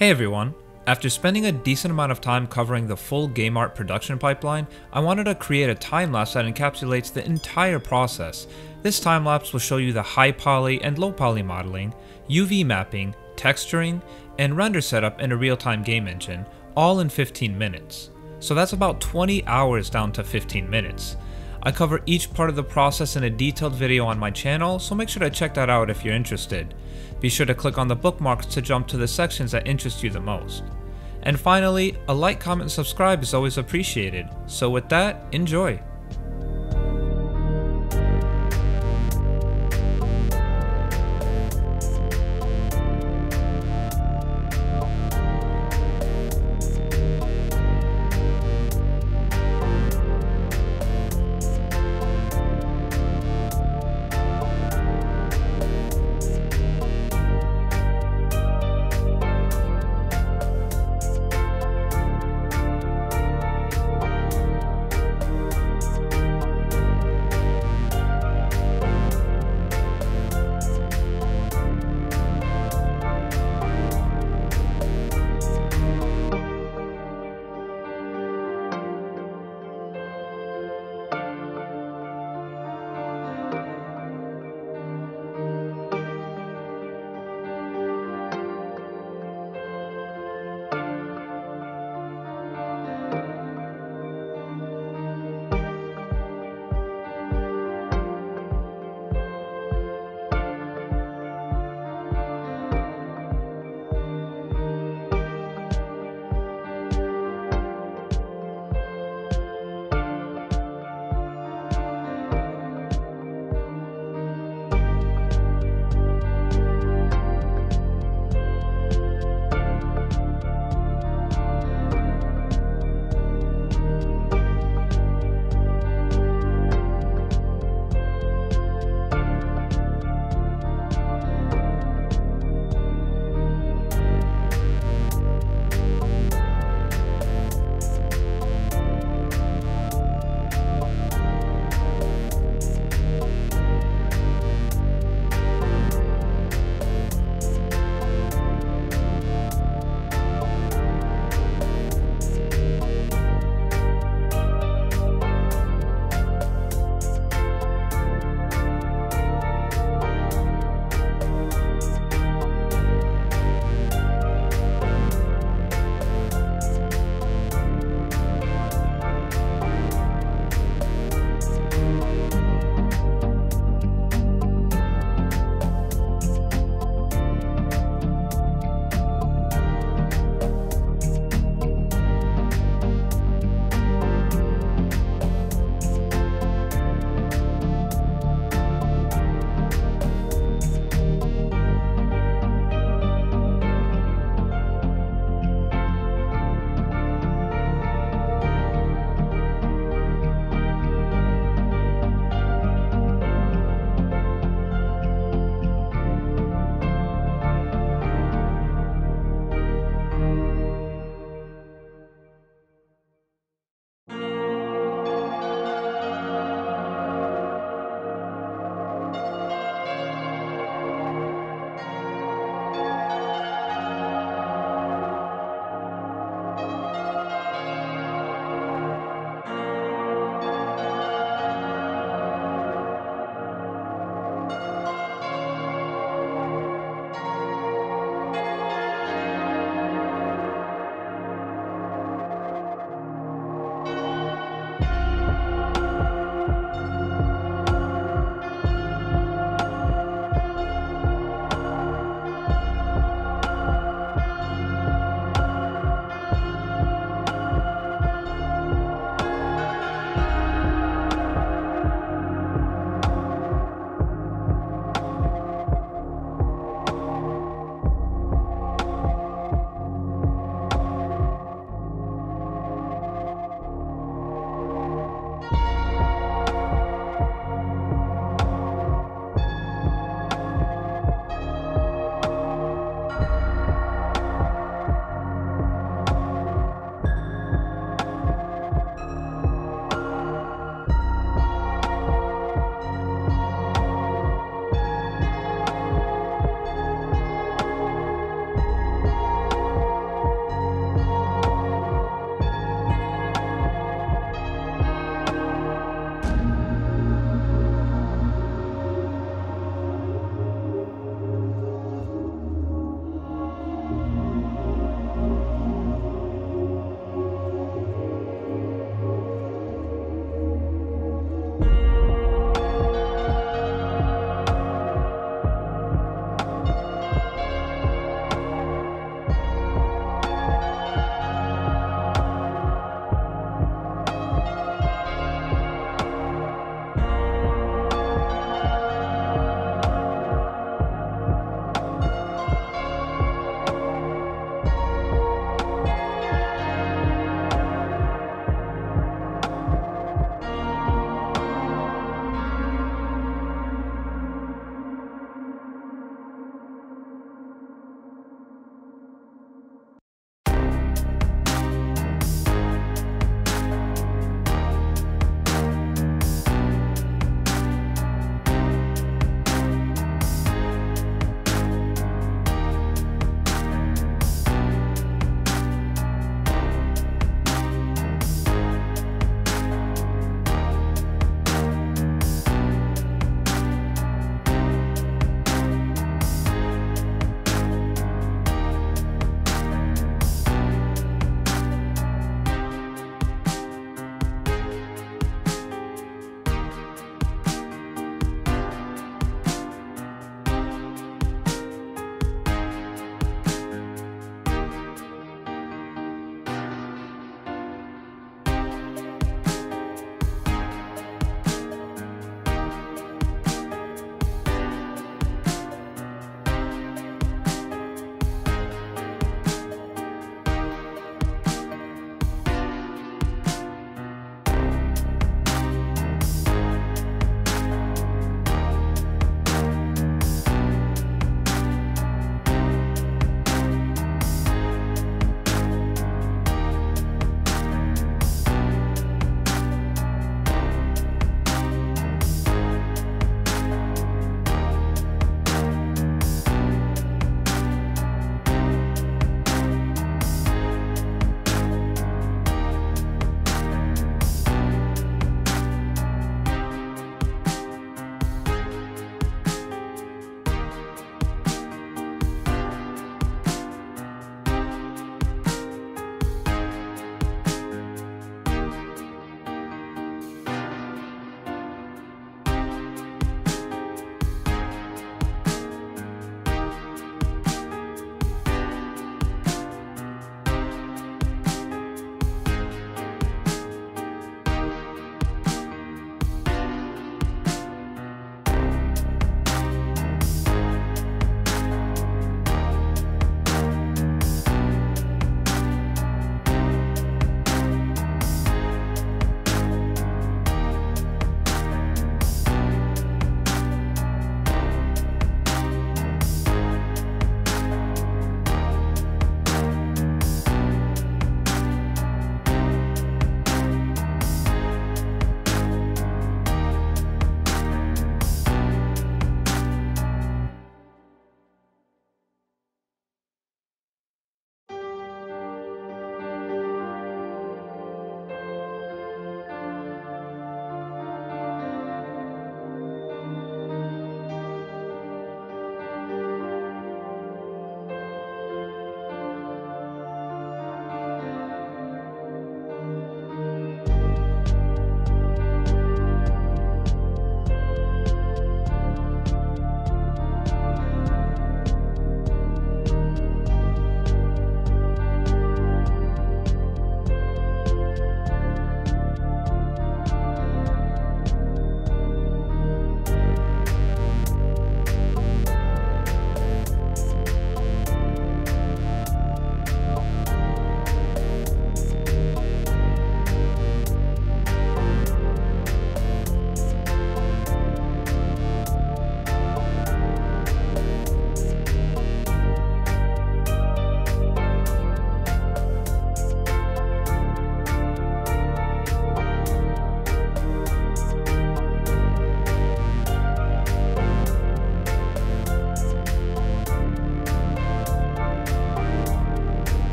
Hey everyone! After spending a decent amount of time covering the full game art production pipeline, I wanted to create a time lapse that encapsulates the entire process. This time lapse will show you the high poly and low poly modeling, UV mapping, texturing, and render setup in a real-time game engine, all in 15 minutes. So that's about 20 hours down to 15 minutes. I cover each part of the process in a detailed video on my channel, so make sure to check that out if you're interested. Be sure to click on the bookmarks to jump to the sections that interest you the most. And finally, a like, comment, and subscribe is always appreciated. So with that, enjoy!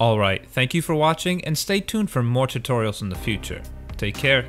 Alright, thank you for watching and stay tuned for more tutorials in the future. Take care.